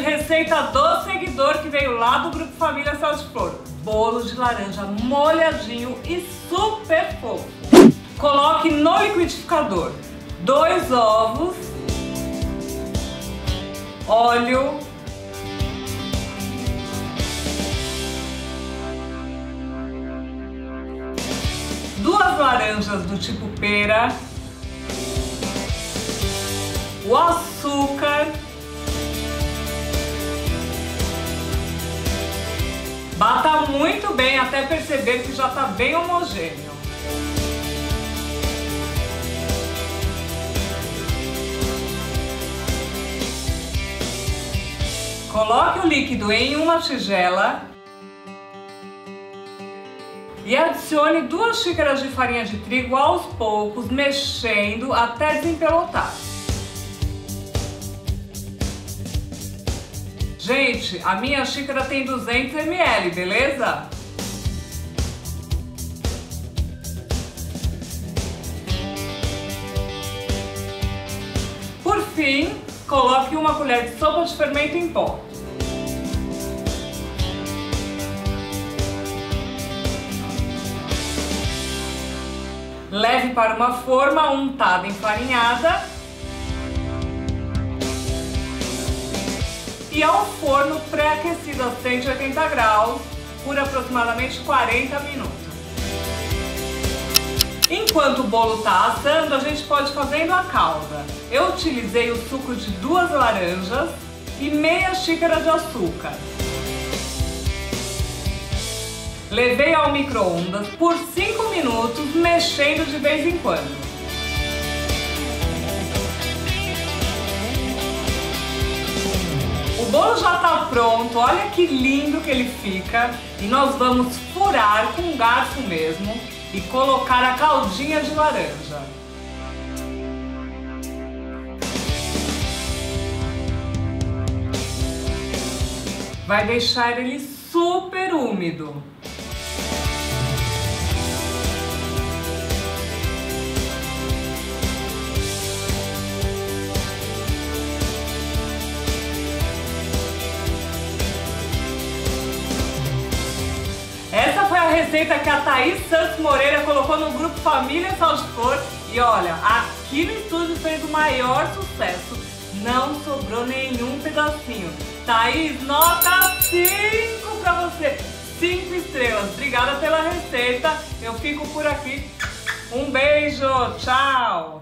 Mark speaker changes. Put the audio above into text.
Speaker 1: gente, receita do seguidor que veio lá do Grupo Família Sal de Flor. Bolo de laranja molhadinho e super fofo. Coloque no liquidificador dois ovos, óleo, duas laranjas do tipo pera, o açúcar, bata muito bem até perceber que já está bem homogêneo. Coloque o líquido em uma tigela e adicione duas xícaras de farinha de trigo aos poucos, mexendo até desempelotar. Gente, a minha xícara tem 200 ml, beleza? Por fim, coloque uma colher de sopa de fermento em pó. Leve para uma forma untada enfarinhada e ao forno pré-aquecido a 180 graus por aproximadamente 40 minutos. Enquanto o bolo está assando, a gente pode fazendo a calda. Eu utilizei o suco de duas laranjas e meia xícara de açúcar. Levei ao micro-ondas por 5 minutos, mexendo de vez em quando. Bolo já está pronto, olha que lindo que ele fica. E nós vamos furar com um garfo mesmo e colocar a caldinha de laranja. Vai deixar ele super úmido. Receita que a Thaís Santos Moreira colocou no grupo Família Sal de Flor. E olha, aqui no estúdio fez o maior sucesso. Não sobrou nenhum pedacinho. Thaís, nota 5 pra você. 5 estrelas. Obrigada pela receita. Eu fico por aqui. Um beijo. Tchau.